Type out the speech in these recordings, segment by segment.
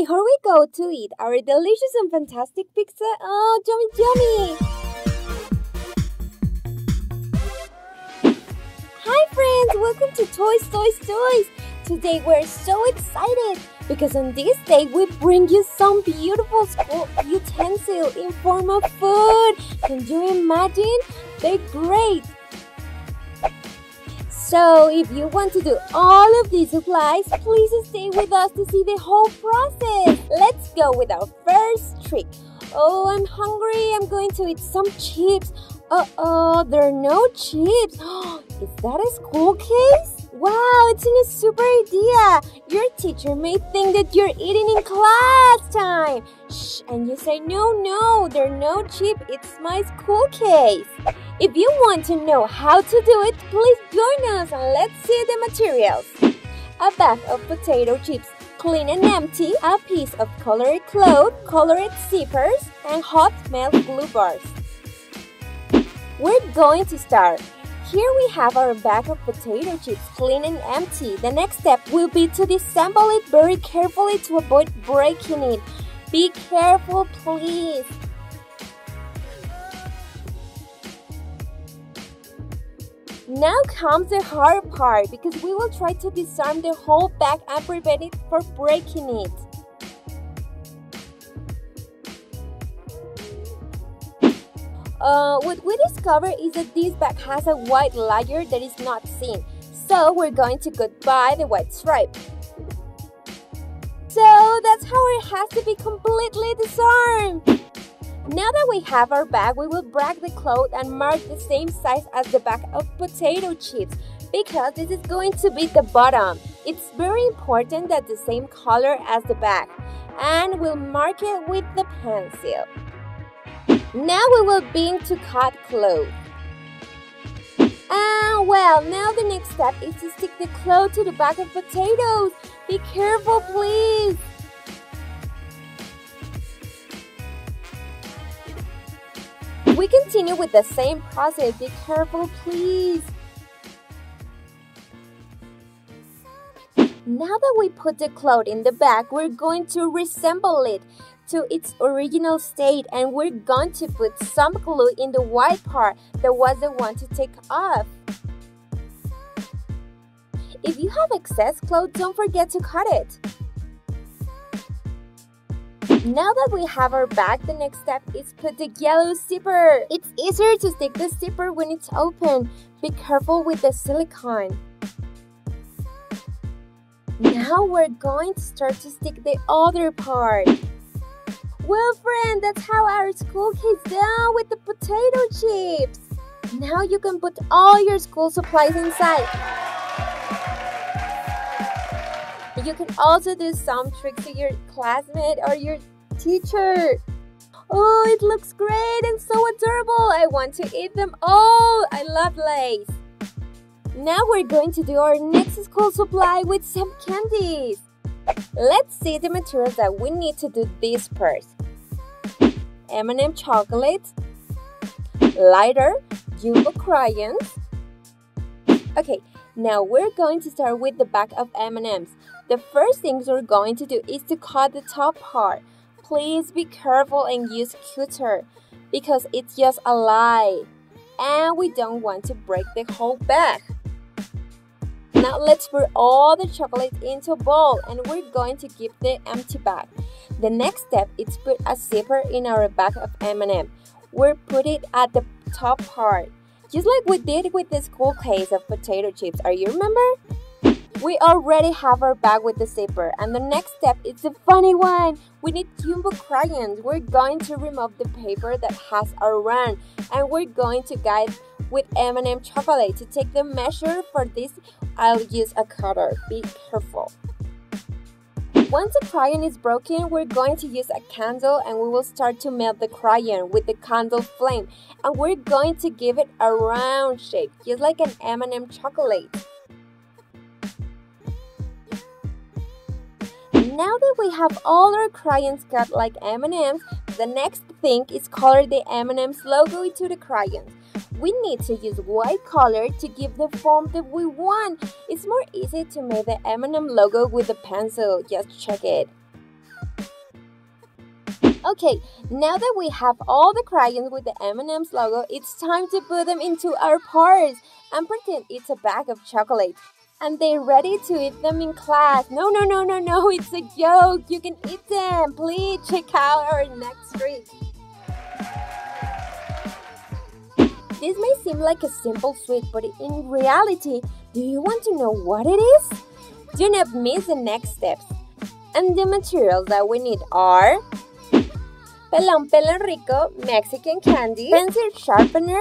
before we go to eat our delicious and fantastic pizza, oh, yummy, yummy! Hi, friends! Welcome to Toys, Toys, Toys! Today we're so excited because on this day we bring you some beautiful school utensils in form of food. Can you imagine? They're great! So if you want to do all of these supplies, please stay with us to see the whole process. Let's go with our first trick. Oh, I'm hungry. I'm going to eat some chips. Uh-oh, there are no chips. Is that a school case? Wow, it's a super idea. Your teacher may think that you're eating in class time. Shh, and you say, no, no, there are no chips. It's my school case. If you want to know how to do it, please join us and let's see the materials. A bag of potato chips, clean and empty, a piece of colored cloth, colored zippers, and hot melt glue bars. We're going to start. Here we have our bag of potato chips clean and empty. The next step will be to disassemble it very carefully to avoid breaking it. Be careful, please. Now comes the hard part because we will try to disarm the whole bag and prevent it from breaking it. Uh, what we discover is that this bag has a white layer that is not seen, so we're going to goodbye the white stripe. So that's how it has to be completely disarmed. Now that we have our bag, we will break the cloth and mark the same size as the bag of potato chips because this is going to be the bottom. It's very important that the same color as the bag and we'll mark it with the pencil. Now we will begin to cut cloth. Ah, well, now the next step is to stick the cloth to the bag of potatoes. Be careful, please. We continue with the same process. Be careful, please. Now that we put the cloth in the bag, we're going to reassemble it to its original state and we're going to put some glue in the white part that was the one to take off. If you have excess cloth, don't forget to cut it. Now that we have our bag, the next step is put the yellow zipper. It's easier to stick the zipper when it's open. Be careful with the silicone. Now we're going to start to stick the other part. Well, friend, that's how our school case done with the potato chips. Now you can put all your school supplies inside. You can also do some tricks to your classmate or your teacher. Oh, it looks great and so adorable. I want to eat them all. I love Lay's. Now we're going to do our next school supply with some candies. Let's see the materials that we need to do this first. M&M chocolate, lighter, jumbo crayons. Okay, now we're going to start with the back of M&Ms. The first things we're going to do is to cut the top part. Please be careful and use cutter because it's just a lie. And we don't want to break the whole bag. Now let's put all the chocolate into a bowl and we're going to keep the empty bag. The next step is put a zipper in our bag of M&M. We'll put it at the top part, just like we did with the school case of potato chips. Are you remember? We already have our bag with the zipper and the next step is a funny one. We need jumbo crayons. We're going to remove the paper that has our run and we're going to guide with M&M chocolate. To take the measure for this, I'll use a cutter. Be careful. Once the crayon is broken, we're going to use a candle and we will start to melt the crayon with the candle flame and we're going to give it a round shape, just like an M&M chocolate. Now that we have all our crayons cut like M&Ms, the next thing is color the M&Ms logo into the crayons. We need to use white color to give the form that we want. It's more easy to make the M&M logo with a pencil. Just check it. Okay, now that we have all the crayons with the M&M's logo, it's time to put them into our parts and pretend it's a bag of chocolate. And they're ready to eat them in class. No, no, no, no, no, it's a joke. You can eat them. Please check out our next trick. This may seem like a simple sweet, but in reality, do you want to know what it is? Do not miss the next steps. And the materials that we need are Pelon Pelon Rico Mexican candy, pencil sharpener.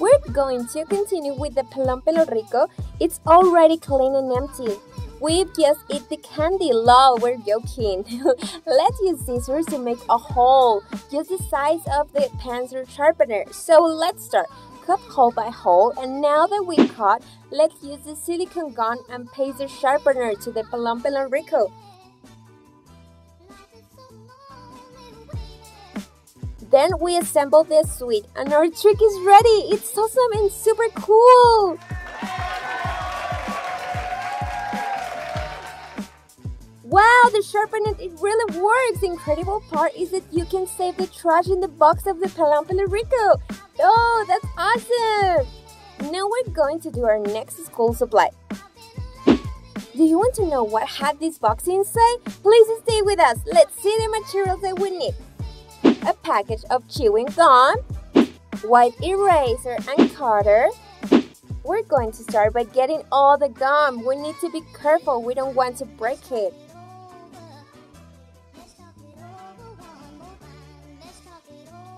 We're going to continue with the Pelon Rico. It's already clean and empty. We've just eat the candy. Lol, we're joking. Let's use scissors to make a hole, just the size of the pencil sharpener. So let's start. Cut hole by hole, and now that we cut, let's use the silicone gun and paste the sharpener to the Pelon Pelon Rico. Then we assemble this sweet and our trick is ready. It's awesome and super cool. Wow, the sharpener, it really works. The incredible part is that you can save the trash in the box of the Pelon Rico. Oh, that's awesome. Now we're going to do our next school supply. Do you want to know what had this box inside? Please stay with us. Let's see the materials that we need a package of chewing gum, white eraser and cutter. We're going to start by getting all the gum. We need to be careful, we don't want to break it.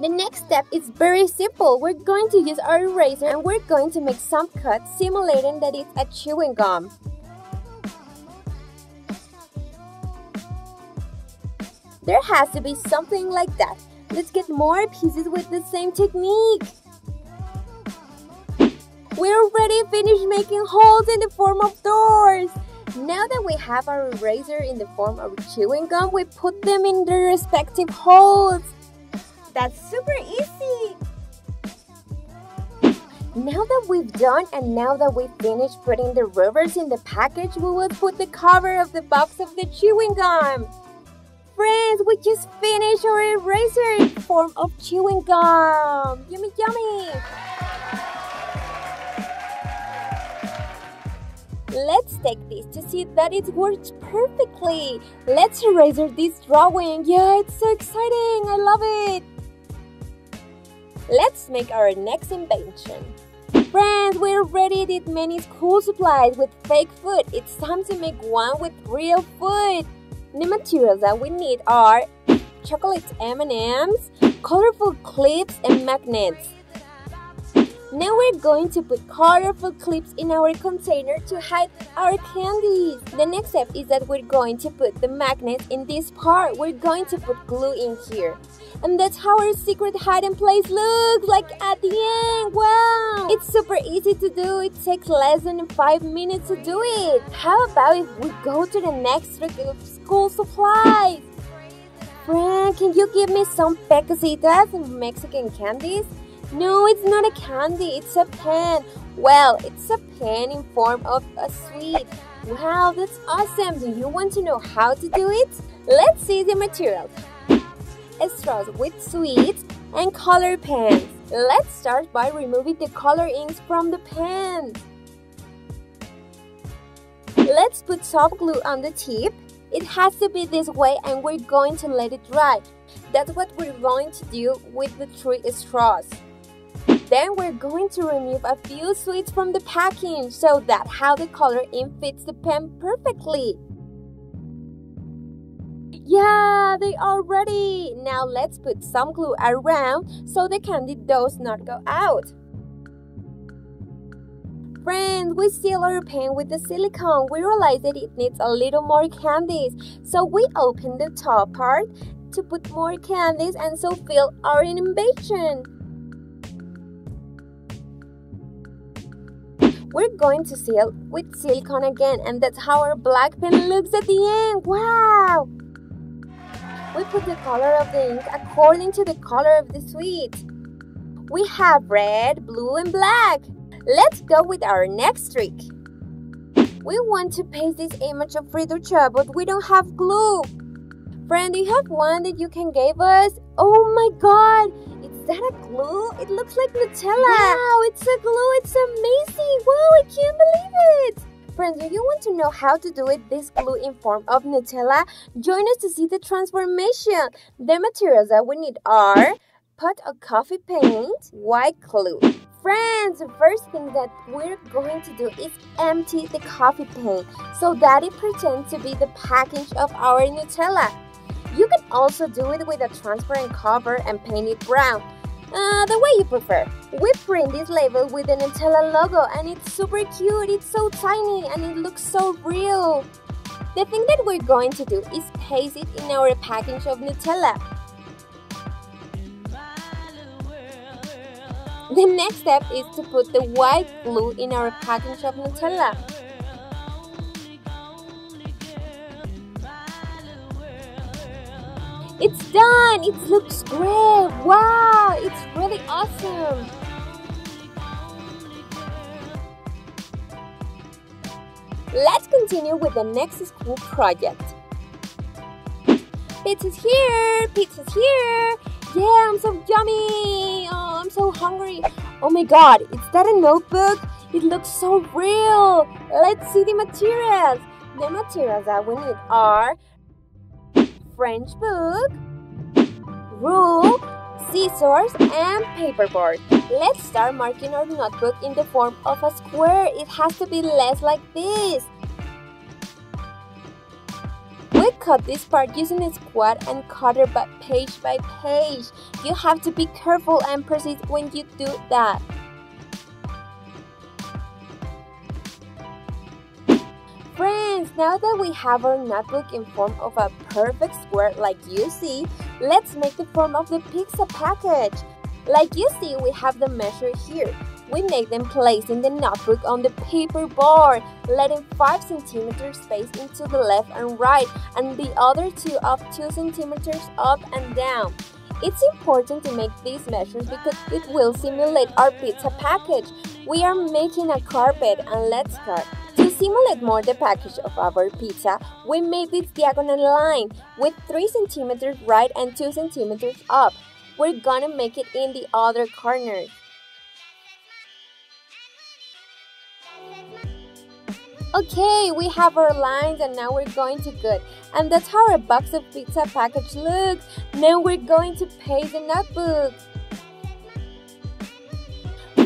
The next step is very simple. We're going to use our eraser and we're going to make some cuts simulating that it's a chewing gum. There has to be something like that. Let's get more pieces with the same technique. We already finished making holes in the form of doors. Now that we have our eraser in the form of chewing gum, we put them in their respective holes. That's super easy. Now that we've done and now that we've finished putting the rubbers in the package, we will put the cover of the box of the chewing gum friends, we just finished our eraser in form of chewing gum. Yummy, yummy. Let's take this to see that it works perfectly. Let's erase this drawing. Yeah, it's so exciting. I love it. Let's make our next invention. Friends, we already did many school supplies with fake food. It's time to make one with real food. The materials that we need are chocolate M&Ms, colorful clips, and magnets. Now we're going to put colorful clips in our container to hide our candies. The next step is that we're going to put the magnets in this part. We're going to put glue in here. And that's how our secret hiding place looks like at the end. Wow! It's super easy to do. It takes less than 5 minutes to do it. How about if we go to the next trick of school supplies? Friend, can you give me some pecositas and Mexican candies? No, it's not a candy, it's a pen. Well, it's a pen in form of a sweet. Wow, that's awesome. Do you want to know how to do it? Let's see the materials. Straws with sweets and color pens. Let's start by removing the color inks from the pen. Let's put soft glue on the tip. It has to be this way and we're going to let it dry. That's what we're going to do with the three straws. Then we're going to remove a few sweets from the packing so that how the color in fits the pen perfectly. Yeah, they are ready. Now let's put some glue around so the candy does not go out. Friends, we seal our pen with the silicone. We realize that it needs a little more candies. So we open the top part to put more candies and so fill our innovation. We're going to seal with silicone again and that's how our black pen looks at the end. Wow! We put the color of the ink according to the color of the sweet. We have red, blue, and black. Let's go with our next trick. We want to paste this image of Friducha, but we don't have glue. Friend, do you have one that you can give us? Oh my god! Is that a glue? It looks like Nutella! Wow, it's a glue! It's amazing! Wow, I can't believe it! Friends, do you want to know how to do it this glue in form of Nutella? Join us to see the transformation! The materials that we need are pot of coffee paint, white glue. Friends, the first thing that we're going to do is empty the coffee paint so that it pretends to be the package of our Nutella. You can also do it with a transparent cover and paint it brown. Uh, the way you prefer. We print this label with the Nutella logo and it's super cute, it's so tiny and it looks so real. The thing that we're going to do is paste it in our package of Nutella. The next step is to put the white glue in our package of Nutella. It's done! It looks great! Wow! It's really awesome! Let's continue with the next school project. Pizza's here! Pizza's here! Yeah, I'm so yummy! Oh, I'm so hungry! Oh my god, is that a notebook? It looks so real! Let's see the materials! The materials that we need are French book, rule, scissors, and paperboard. Let's start marking our notebook in the form of a square. It has to be less like this. We cut this part using a squad and cutter by page by page. You have to be careful and precise when you do that. Friends, now that we have our notebook in form of a perfect square like you see, let's make the form of the pizza package. Like you see, we have the measure here. We make them placing the notebook on the paper board, letting 5 cm space into the left and right, and the other two of 2 cm up and down. It's important to make these measures because it will simulate our pizza package. We are making a carpet and let's cut simulate more the package of our pizza, we made this diagonal line with 3 centimeters right and 2 centimeters up. We're gonna make it in the other corner. Okay, we have our lines and now we're going to cut. And that's how our box of pizza package looks. Now we're going to paste the notebook.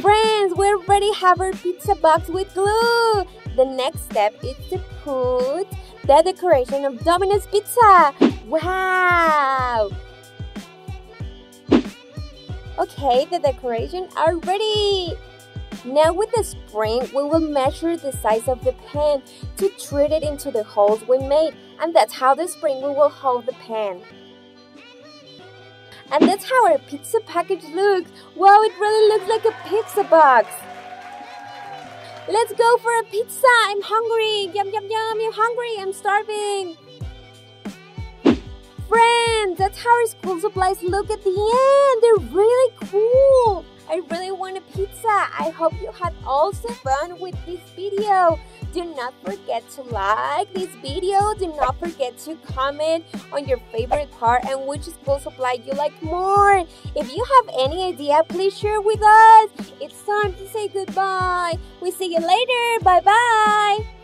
Friends, we already have our pizza box with glue. The next step is to put the decoration of Domino's Pizza. Wow! Okay, the decoration are ready. Now with the spring, we will measure the size of the pan to treat it into the holes we made. And that's how the spring we will hold the pan. And that's how our pizza package looks. Wow, it really looks like a pizza box. Let's go for a pizza. I'm hungry. Yum, yum, yum. I'm hungry. I'm starving. Friends, that's how our school supplies look at the end. They're really cool. I really want a pizza. I hope you had also fun with this video. Do not forget to like this video. Do not forget to comment on your favorite part and which school supply you like more. If you have any idea, please share with us. It's time to say goodbye. We see you later. Bye bye.